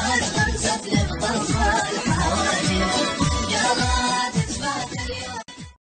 Bye.